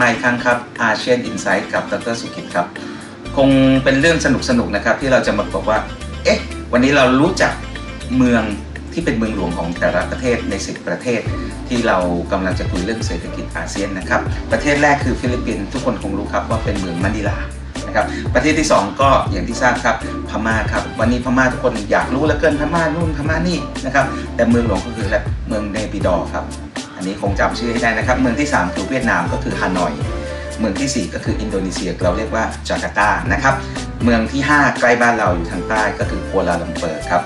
มาอีกครั้งครับอาเซียน Insight กับดรสุกิตครับ คงเป็นเรื่องสนุกสนุกๆนะครับ ที่เราจะมาบอกว่า เอ๊ะ วันนี้เรารู้จักเมืองที่เป็นเมืองหลวงของแต่ละประเทศใน 10 ประเทศ ที่เรากำลังจะคุยเรื่องเศรษฐกิจอาเซียนนะครับ ประเทศแรกคือฟิลิปปินส์ทุกคนคงรู้ครับว่าเป็นเมืองมะนิลานะครับประเทศที่ 2 ก็อย่างที่ทราบครับพม่าครับวันนี้พม่าทุกคนอยากรู้เหลือเกินพม่านู่นพม่านี่นะครับแต่เมืองหลวงก็คือเมืองเนปิดอครับ อันนี้คงจำชื่อให้ได้นะครับ เมืองที่ 3 คือเวียดนามก็คือฮานอย เมืองที่ 4 ก็คืออินโดนีเซียเราเรียกว่าจาการ์ตานะครับ เมืองที่ 5 ใกล้บ้านเราอยู่ทางใต้ก็คือกัวลาลัมเปอร์ครับ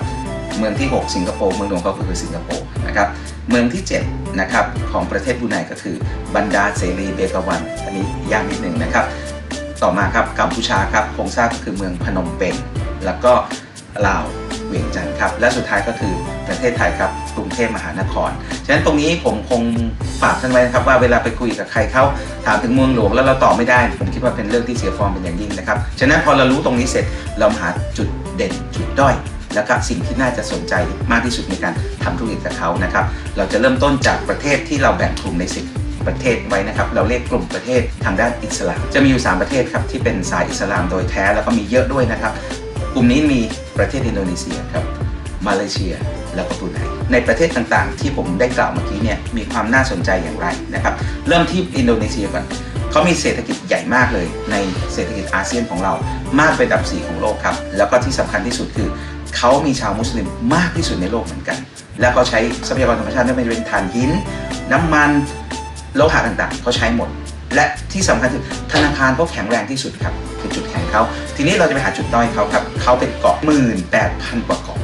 เมืองที่ 6 สิงคโปร์เมืองหลวงก็คือสิงคโปร์นะครับเมืองที่7นะครับของประเทศบรูไนก็คือบันดาเซรีเบกาวัน อันนี้ยากนิดหนึ่งนะครับ ต่อมาครับกัมพูชาครับโครงสร้างก็คือเมืองพนมเปญแล้วก็ลาว เวียงจันทร์ครับ และสุดท้ายก็คือประเทศไทยครับกรุงเทพมหานคร ฉะนั้นตรงนี้ผมคงฝากท่านไว้นะครับว่าเวลาไปคุยกับใครเขาถามถึงเมืองหลวงแล้วเราตอบไม่ได้ ผมคิดว่าเป็นเรื่องที่เสียฟอร์มเป็นอย่างยิ่งนะครับ ฉะนั้นพอเรารู้ตรงนี้เสร็จเราหาจุดเด่นจุดด้อยแล้วก็สิ่งที่น่าจะสนใจมากที่สุดในการทำธุรกิจกับเขานะครับ เราจะเริ่มต้นจากประเทศที่เราแบ่งกลุ่มในสิประเทศไว้นะครับ เราเรียกกลุ่มประเทศทางด้านอิสลาม จะมีอยู่ 3 ประเทศครับที่เป็นสายอิสลามโดยแท้แล้วก็มีเยอะด้วยนะครับ กลุ่มนี้มีประเทศอินโดนีเซียครับมาเลเซียแล้วก็บรูไนในประเทศต่างๆ ที่ผมได้กล่าวเมื่อกี้เนี่ยมีความน่าสนใจอย่างไรนะครับเริ่มที่อินโดนีเซียก่อนเขามีเศรษฐกิจใหญ่มากเลย ในเศรษฐกิจอาเซียนของเรามากเป็นอันดับสี่ของโลกครับ แล้วก็ที่สำคัญที่สุดคือเขามีชาวมุสลิมมากที่สุดในโลกเหมือนกัน และเขาใช้ทรัพยากรธรรมชาติไม่ว่าจะเป็นถ่านหิน น้ำมันโลหะต่างๆเขาใช้หมด และที่สำคัญคือธนาคารเขาแข็งแรงที่สุดครับคือจุดแข็งเขาทีนี้เราจะไปหาจุดด้อยเขาครับเขาเป็นเกาะหมื่นแปดพันกว่าเกาะ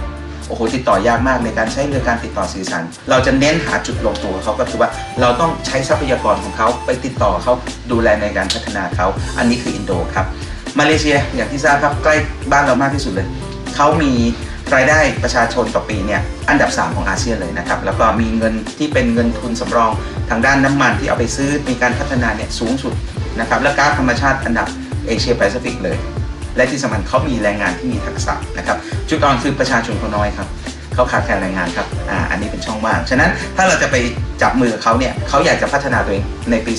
โอ้โหติดต่อยากมากในการใช้เรือการติดต่อสื่อสาร เราจะเน้นหาจุดลงตัวเขาก็คือว่าเราต้องใช้ทรัพยากรของเขาไปติดต่อเขาดูแลในการพัฒนาเขาอันนี้คืออินโดครับมาเลเซียอย่างที่ทราบครับใกล้บ้านเรามากที่สุดเลยเขามี รายได้ประชาชนต่อปีเนี่ยอันดับ 3 ของอาเซียนเลยนะครับ แล้วก็มีเงินที่เป็นเงินทุนสำรองทางด้านน้ำมันที่เอาไปซื้อมีการพัฒนาเนี่ยสูงสุดนะครับและก๊าซธรรมชาติอันดับเอเชียแปซิฟิกเลย และที่สำคัญเขามีแรงงานที่มีทักษะนะครับจุดอ่อนคือประชาชนเขาน้อยครับเขาขาดแคลนแรงงานครับอ่าอันนี้เป็นช่องว่างฉะนั้นถ้าเราจะไปจับมือเขาเนี่ยเขาอยากจะพัฒนาตัวเองในปี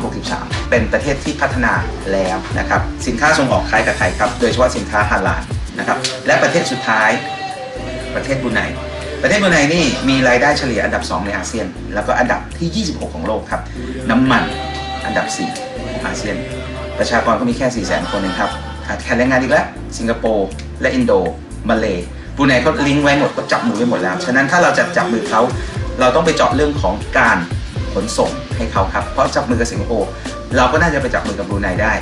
2563 เป็นประเทศที่พัฒนาแล้วนะครับสินค้าส่งออกคล้ายกับไทยครับโดยเฉพาะสินค้าฮาลาล นะครับ และประเทศสุดท้ายประเทศบรูไนประเทศบรูไนนี่มีรายได้เฉลี่ยอันดับ 2 ในอาเซียน แล้วก็อันดับที่ 26 ของโลกครับ น้ำมันอันดับ 4 ของอาเซียน ประชากรก็มีแค่ 4 0 0 0 0 0 คนเองครับขาดแคลนแรงงานอีกแล้วสิงคโปร์และอินโดมาเลบูไนเขาลิงก์ไว้หมดก็จับมือไว้หมดแล้ว ฉะนั้นถ้าเราจะจับมือเขาเราต้องไปเจาะเรื่องของการขนส่งให้เขาครับ เพราะจับมือกับสิงคโปร์เราก็น่าจะไปจับมือกับบรูไนได้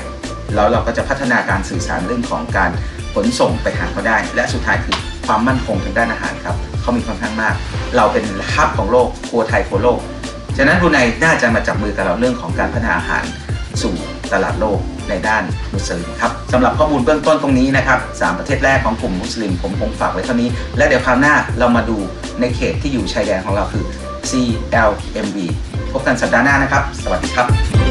แล้วเราก็จะพัฒนาการสื่อสารเรื่องของการขนส่งไปหาเขาได้ และสุดท้ายคือความมั่นคงทางด้านอาหารครับเขามีค่อนข้างมาก เราเป็นฮับของโลกครัวไทยครัวโลก ฉะนั้นบรูไนน่าจะมาจับมือกับเราเรื่องของการพัฒนาอาหารสู่ตลาดโลกในด้านมุสลิมครับสำหรับข้อมูลเบื้องต้นตรงนี้นะครับสามประเทศแรกของกลุ่มมุสลิม ผมคงฝากไว้เท่านี้ และเดี๋ยวคราวหน้าเรามาดูในเขตที่อยู่ชายแดนของเราคือ CLMV พบกันสัปดาห์หน้านะครับ สวัสดีครับ